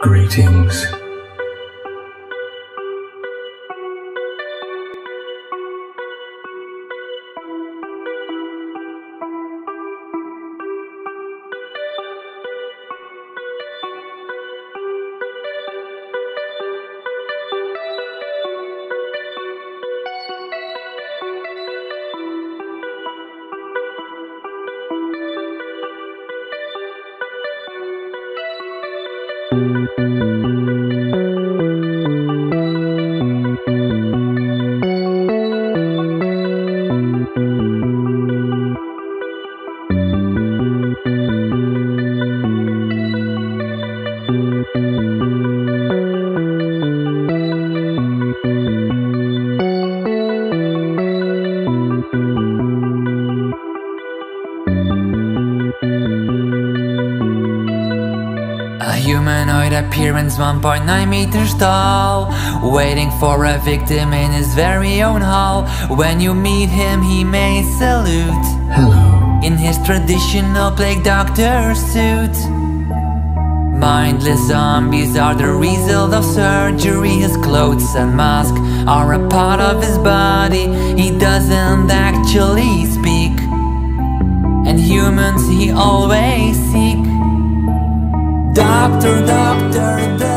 Greetings. A humanoid appearance 1.9 meters tall. Waiting for a victim in his very own hall. When you meet him he may salute. Hello. In his traditional plague doctor suit. Mindless zombies are the result of surgery. His clothes and mask are a part of his body. He doesn't actually speak. And humans he always seek Doctor, doctor, plague